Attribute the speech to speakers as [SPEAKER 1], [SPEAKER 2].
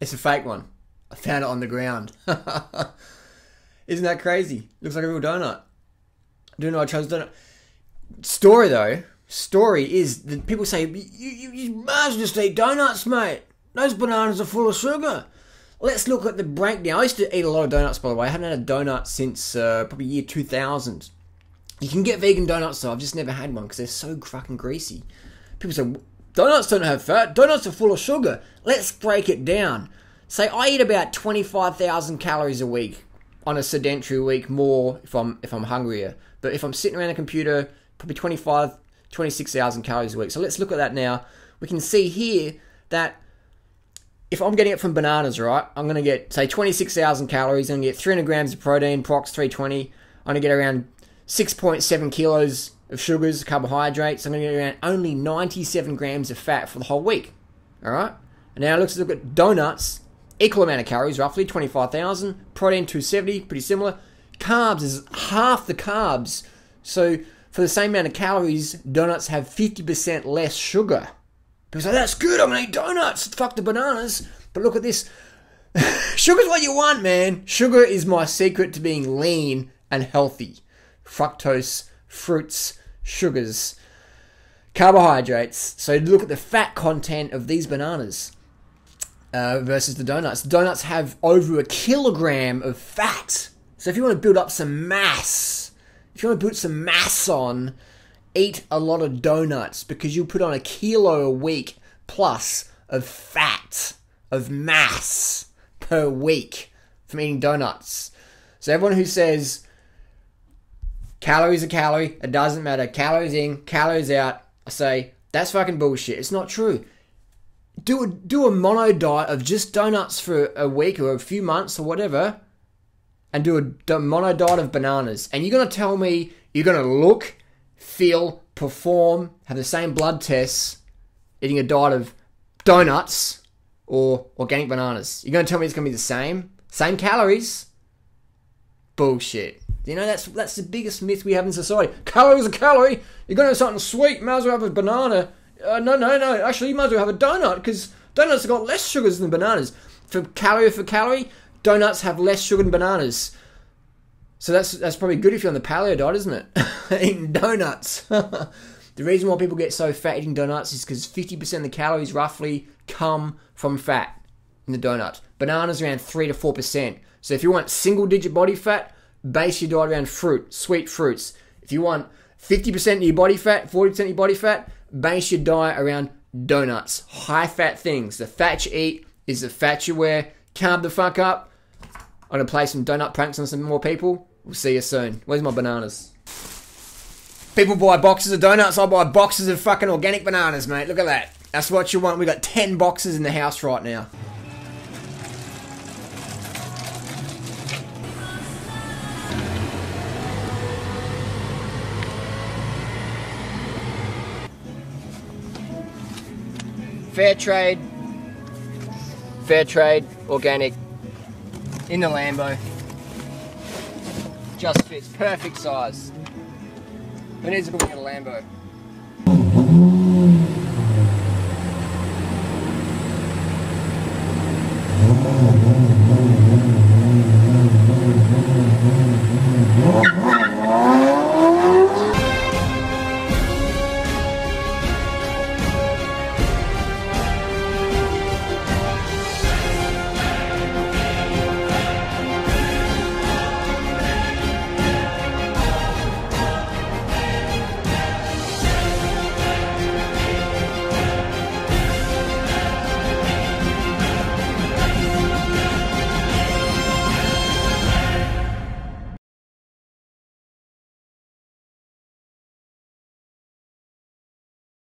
[SPEAKER 1] It's a fake one. I found it on the ground. Isn't that crazy? Looks like a real donut. I do know I chose donut. Story though, story is that people say you you, you must just eat donuts, mate. Those bananas are full of sugar. Let's look at the breakdown. I used to eat a lot of donuts, by the way. I haven't had a donut since uh, probably year 2000. You can get vegan donuts, though. I've just never had one because they're so fucking greasy. People say, donuts don't have fat. Donuts are full of sugar. Let's break it down. Say I eat about 25,000 calories a week on a sedentary week, more if I'm if I'm hungrier. But if I'm sitting around a computer, probably 25, 26,000 calories a week. So let's look at that now. We can see here that if I'm getting it from bananas, right, I'm going to get, say, 26,000 calories. I'm going to get 300 grams of protein, prox 320. I'm going to get around 6.7 kilos of sugars, carbohydrates. I'm going to get around only 97 grams of fat for the whole week. All right? And now let's look at donuts. Equal amount of calories, roughly 25,000. Protein 270, pretty similar. Carbs is half the carbs. So for the same amount of calories, donuts have 50% less sugar. Say, that's good, I'm gonna eat donuts. Fuck the bananas. But look at this. Sugar's what you want, man. Sugar is my secret to being lean and healthy. Fructose, fruits, sugars, carbohydrates. So look at the fat content of these bananas uh, versus the donuts. Donuts have over a kilogram of fat. So if you want to build up some mass, if you want to put some mass on, eat a lot of donuts because you put on a kilo a week plus of fat, of mass per week from eating donuts. So everyone who says calories a calorie, it doesn't matter, calories in, calories out, I say that's fucking bullshit. It's not true. Do a do a mono diet of just donuts for a week or a few months or whatever, and do a mono diet of bananas. And you're gonna tell me you're gonna look feel, perform, have the same blood tests eating a diet of donuts or organic bananas. You're to tell me it's going to be the same? Same calories? Bullshit. You know, that's that's the biggest myth we have in society. Calories a calorie. You're going to have something sweet, might as well have a banana. Uh, no, no, no. Actually, you might as well have a donut because donuts have got less sugars than bananas. For calorie for calorie, donuts have less sugar than bananas. So that's that's probably good if you're on the paleo diet, isn't it? eating donuts. the reason why people get so fat eating donuts is because 50% of the calories roughly come from fat in the donut. Bananas around 3 to 4%. So if you want single digit body fat, base your diet around fruit, sweet fruits. If you want 50% of your body fat, 40% of your body fat, base your diet around donuts, high fat things. The fat you eat is the fat you wear. Carb the fuck up. I'm gonna play some donut pranks on some more people. We'll see you soon. Where's my bananas? People buy boxes of donuts, I buy boxes of fucking organic bananas, mate. Look at that. That's what you want. We got 10 boxes in the house right now. fair trade, fair trade, organic, in the Lambo. Just fits, perfect size. Who needs a book at a Lambo? Oh,